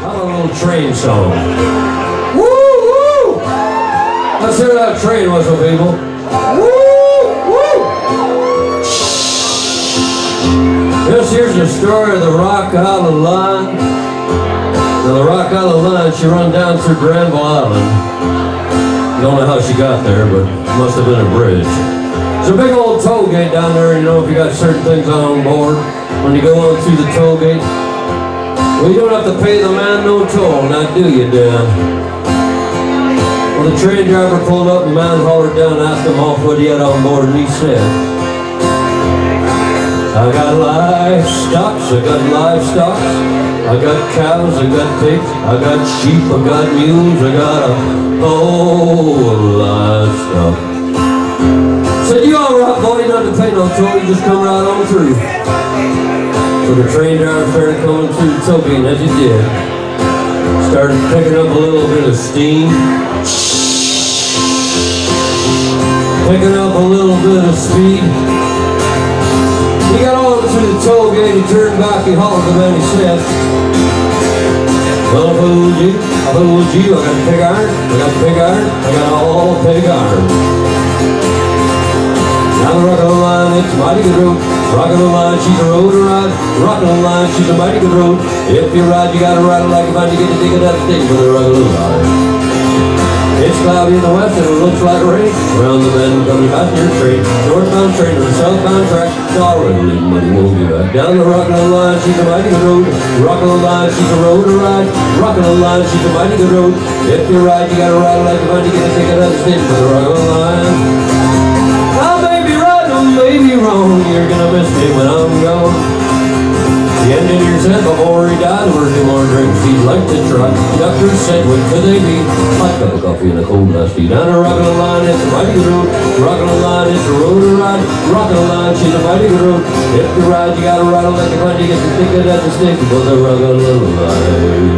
How about a little train song? Woo woo! Let's hear that train whistle, people. Woo woo! This here's the story of the Rock Island Line. Now the Rock Island Line, she run down through Granville Island. Don't know how she got there, but it must have been a bridge. There's a big old toll gate down there, you know, if you got certain things on board. When you go on through the toll gate, well, you don't have to pay the man no toll, now do you, Dan? Well, the train driver pulled up and the man hollered down and asked him off what he had on board, and he said, I got livestock, I got livestock, I got cows, I got pigs, I got sheep, I got mules, I got a whole livestock. Said, you all right, boy, you don't have to pay no toll, you just come right on through. So the train driver started coming through and as he did, started picking up a little bit of steam, picking up a little bit of speed. He got all through the toll gate, he turned back, he hollered the man, he said, Well, I fooled you, I fooled you, I got pig iron, I got pig iron, I got all pig iron. Now the Rock Island Line, it's mighty good road. Rock Island Line, she's a road to ride. Rock Island Line, she's a mighty good road. If you ride, you gotta ride like a man, you get to dig it at the stick with a Rock Island Line. It's cloudy in the west and it looks like rain. Around the bend comes a passenger train. Northbound train to the southbound track. But it won't be back. Down the Rock Island Line, she's a mighty good road. Rock Island Line, she's a road to ride. Rock Island Line, she's a mighty good road. If you ride, you gotta ride like a man, you get to dig it at the stick with a Rock Island Line. Said before he died, were two more drinks he'd like to try. Doctor said, what could they be? Cup of coffee and a cold lasty. Down a Rock Island Line, it's a mighty good road. Rock Island Line, it's a road to ride. Rock Island Line, she's a mighty good road. If you ride, you gotta ride like a. You get that distinct, but the rock on the line.